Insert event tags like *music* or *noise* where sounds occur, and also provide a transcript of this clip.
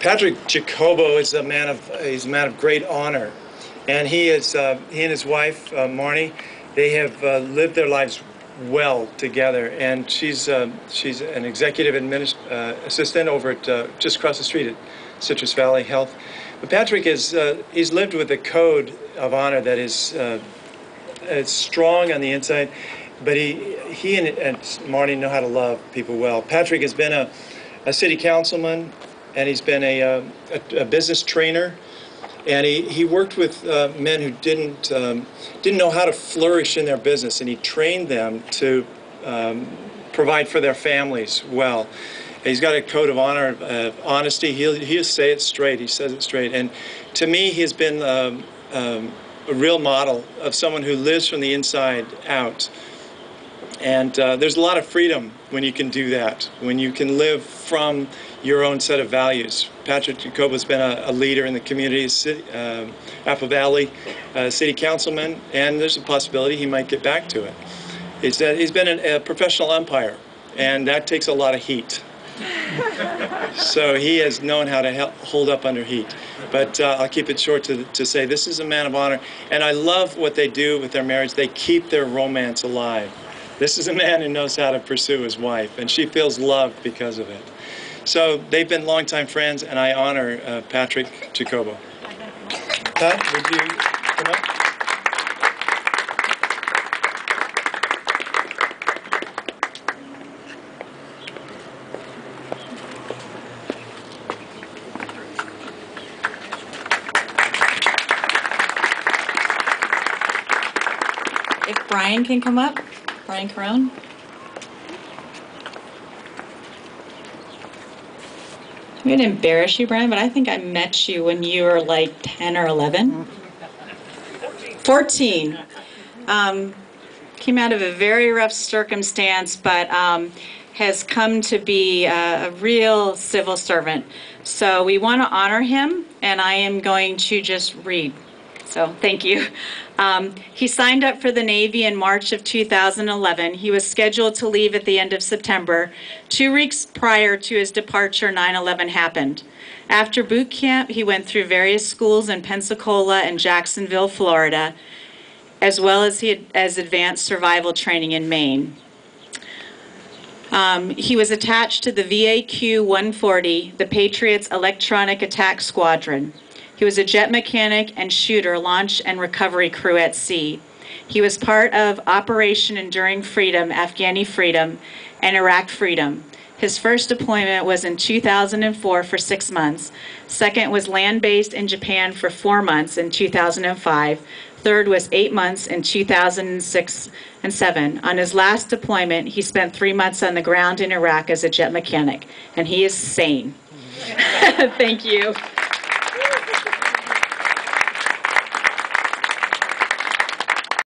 Patrick Jacobo is a man of he's a man of great honor, and he is uh, he and his wife uh, Marnie, they have uh, lived their lives well together, and she's uh, she's an executive administ- uh, assistant over at uh, just across the street at Citrus Valley Health. But Patrick is he's lived with a code of honor that is it's strong on the inside, but he he and, and Marnie know how to love people well. Patrick has been a, a city councilman, and he's been a, uh, a, a business trainer, and he, he worked with uh, men who didn't um, didn't know how to flourish in their business, and he trained them to um, provide for their families well. He's got a code of honor, uh, honesty. He'll he'll say it straight. He says it straight, and to me, he has been um, um, a real model of someone who lives from the inside out. And uh, there's a lot of freedom when you can do that, when you can live from your own set of values. Patrick Jacobo's been a, a leader in the community, city, uh, Apple Valley uh, city councilman, and there's a possibility he might get back to it. He's, uh, he's been an, a professional umpire, and that takes a lot of heat. *laughs* so he has known how to help hold up under heat. But uh, I'll keep it short to, to say this is a man of honor, and I love what they do with their marriage. They keep their romance alive. This is a man who knows how to pursue his wife, and she feels loved because of it. So they've been longtime friends, and I honor uh, Patrick Jacobo. Pat, would you come up? If Brian can come up, Brian Carone. I'm going to embarrass you, Brian, but I think I met you when you were like 10 or 11. 14. Um, came out of a very rough circumstance, but um, has come to be a, a real civil servant. So we want to honor him, and I am going to just read. So thank you. Um, he signed up for the Navy in March of 2011. He was scheduled to leave at the end of September. Two weeks prior to his departure, 9 11 happened. After boot camp, he went through various schools in Pensacola and Jacksonville, Florida, as well as, he, as advanced survival training in Maine. Um, he was attached to the VAQ 140, the Patriots Electronic Attack Squadron. He was a jet mechanic and shooter, launch and recovery crew at sea. He was part of Operation Enduring Freedom, Afghani Freedom, and Iraq Freedom. His first deployment was in 2004 for six months. Second was land based in Japan for four months in 2005. Third was eight months in 2006 and seven. On his last deployment, he spent three months on the ground in Iraq as a jet mechanic, and he is sane. *laughs* Thank you.